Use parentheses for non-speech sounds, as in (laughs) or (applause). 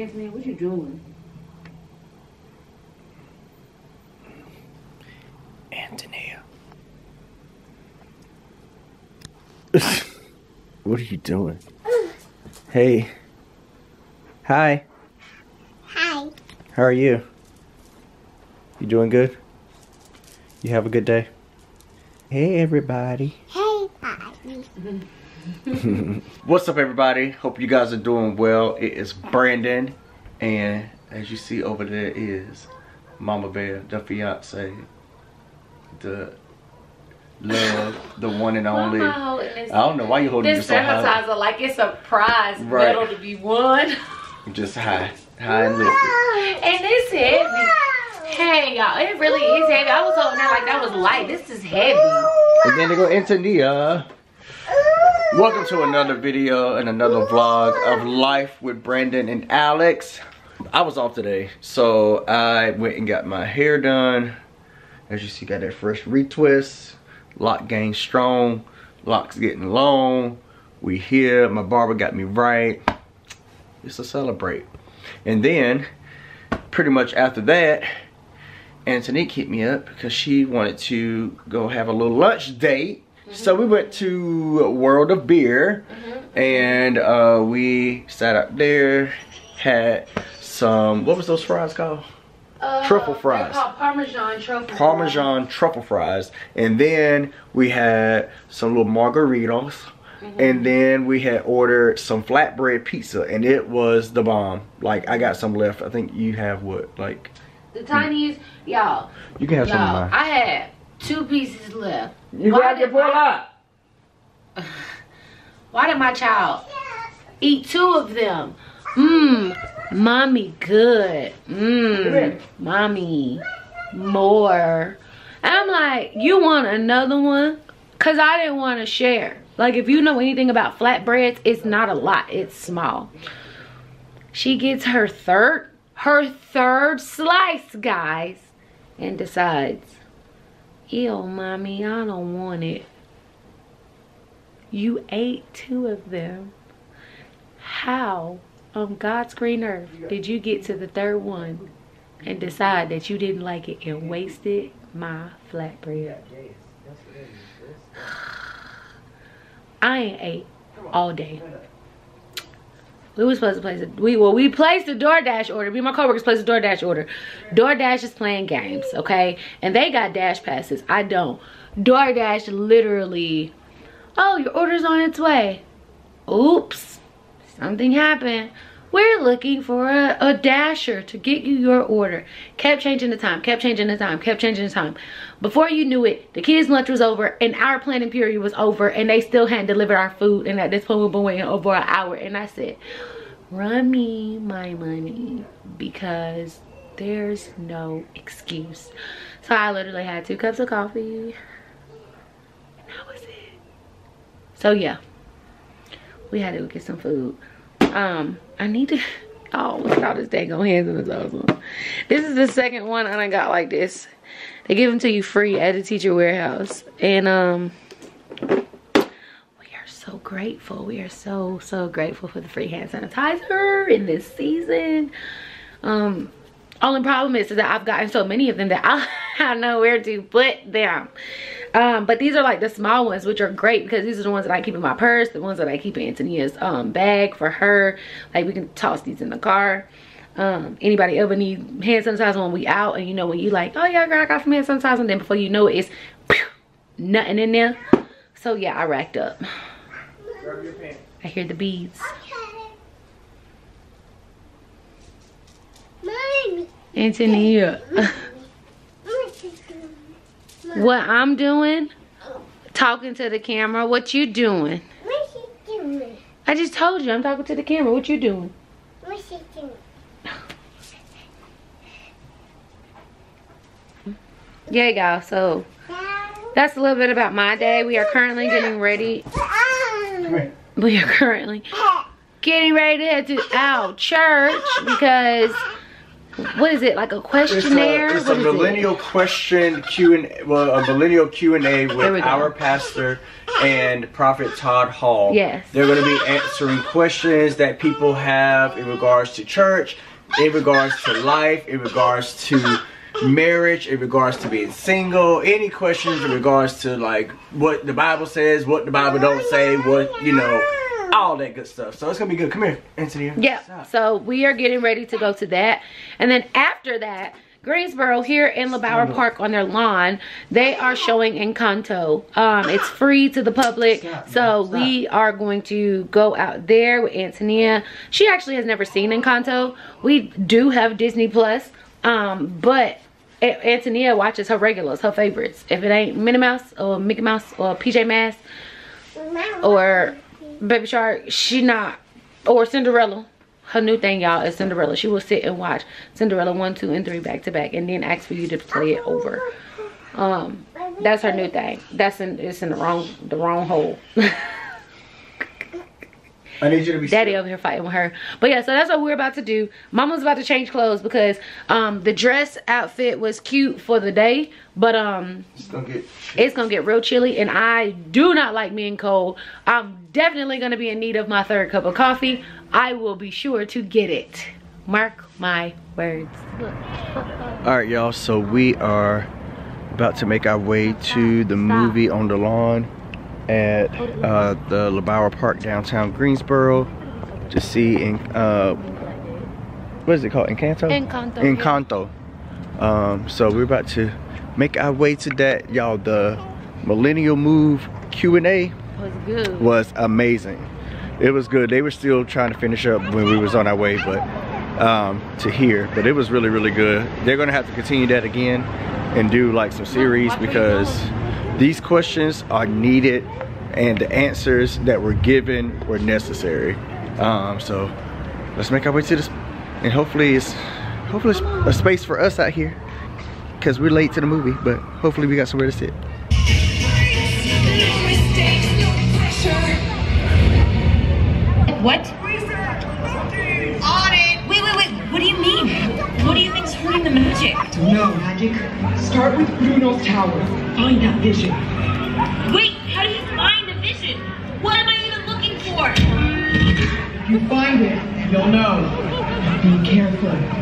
Anthony, what you doing? Antonia. (laughs) what are you doing? Hey. Hi. Hi. How are you? You doing good? You have a good day? Hey everybody. Hey, Bobby. (laughs) (laughs) What's up everybody? Hope you guys are doing well. It is Brandon and as you see over there is Mama Bear, the fiance, the love, the one and only. I don't know why you holding This so high. sanitizer like it's a prize Right. medal to be won. (laughs) Just high, high and lifted. (laughs) and it's heavy. Hey y'all, it really is heavy. I was holding that like that was light. This is heavy. And then they go into Nia. Welcome to another video and another vlog of life with Brandon and Alex. I was off today, so I went and got my hair done. As you see, got that fresh retwist. Lock game strong. Locks getting long. We here. My barber got me right. It's a celebrate. And then, pretty much after that, Antonique hit me up because she wanted to go have a little lunch date. So we went to World of Beer and uh, we sat up there, had some, what was those fries called? Uh, Truffle fries. Parmesan truffle. Parmesan truffle fries. And then we had some little margaritas. And then we had ordered some flatbread pizza and it was the bomb. Like I got some left. I think you have what? Like The tiniest, y'all. you can have some of mine. I had two pieces left. You Why did for a my- lot. (sighs) Why did my child eat two of them? Mmm, mommy good. Mmm, mommy more. And I'm like, you want another one? Cause I didn't want to share. Like if you know anything about flatbreads, it's not a lot. It's small. She gets her third, her third slice, guys, and decides, ew, mommy, I don't want it. You ate two of them. How on God's green earth did you get to the third one and decide that you didn't like it and wasted my flatbread? (sighs) I ain't ate all day. We were supposed to place it. We well, we placed a DoorDash order. Me and my coworkers placed a DoorDash order. DoorDash is playing games, okay? And they got dash passes. I don't. DoorDash literally Oh, your order's on its way. Oops, something happened. We're looking for a, a dasher to get you your order. Kept changing the time, kept changing the time, kept changing the time. Before you knew it, the kids' lunch was over and our planning period was over and they still hadn't delivered our food. And at this point, we've been waiting over an hour. And I said, run me my money because there's no excuse. So I literally had two cups of coffee. And that was it. So yeah, we had to go get some food. Um, I need to. (laughs) Oh, look at all this dang on hands in the sauce. This is the second one and I got like this. They give them to you free at the teacher warehouse, and um, we are so grateful. We are so so grateful for the free hand sanitizer in this season. Um, only problem is, is that I've gotten so many of them that (laughs) I don't know where to put them. Um, but these are like the small ones, which are great because these are the ones that I keep in my purse, the ones that I keep in Antonia's um, bag for her. Like we can toss these in the car. Um, anybody ever need hand sanitizer when we out and you know when you like, oh yeah, girl, I got some hand sanitizer, and then before you know it, it's pew, nothing in there. So yeah, I racked up. I hear the beads. Mommy. Antonia. (laughs) what I'm doing, talking to the camera. What you doing? What's she doing? I just told you I'm talking to the camera. What you doing? What's she doing? Yeah, y'all. So that's a little bit about my day. We are currently getting ready. Um. We are currently getting ready to head to our church because what is it like a It's questionnaire? a, it's What a is it? millennial question Q and well, a millennial Q and A with our pastor and Prophet Todd Hall. Yes. they're going to be answering questions that people have in regards to church, in regards to life, in regards to marriage, in regards to being single. Any questions in regards to like what the Bible says, what the Bible don't say, what you know, all that good stuff. So it's gonna be good. Come here, Anthony. Yeah. So we are getting ready to go to that. And then after that, Greensboro here in LeBauer Park on their lawn, they are showing Encanto. Um, it's free to the public. Stop, so stop. we are going to go out there with Antonia. She actually has never seen Encanto. We do have Disney Plus. Um, but Antonia watches her regulars, her favorites. If it ain't Minnie Mouse or Mickey Mouse or PJ Masks or Baby Shark, she not. Or Cinderella. Her new thing, y'all, is Cinderella. She will sit and watch Cinderella 1, 2, and 3 back to back and then ask for you to play it over. Um, that's her new thing. That's in it's in the wrong the wrong hole. (laughs) I need you to be. Daddy still. over here fighting with her. But yeah, so that's what we're about to do. Mama's about to change clothes because um the dress outfit was cute for the day, but um It's gonna get. it's gonna get real chilly and I do not like being cold. I'm definitely gonna be in need of my third cup of coffee. I will be sure to get it. Mark my words. All right, y'all. So we are about to make our way to the movie on the lawn at uh, the LeBauer Park downtown Greensboro to see in uh, what is it called? Encanto. Encanto, yeah. Encanto. Um, so we're about to make our way to that, y'all. The Millennial Move Q and A Was good. was amazing. It was good. They were still trying to finish up when we was on our way, but um, to here. But it was really, really good. They're gonna have to continue that again and do like some series because these questions are needed and the answers that were given were necessary. Um, so let's make our way to this, and hopefully it's hopefully it's a space for us out here because we're late to the movie, but hopefully we got somewhere to sit. What? Magic? No magic. Start with Bruno's tower. Find that vision. Wait, how do you find a vision? What am I even looking for? If you find it, you'll know. Be careful.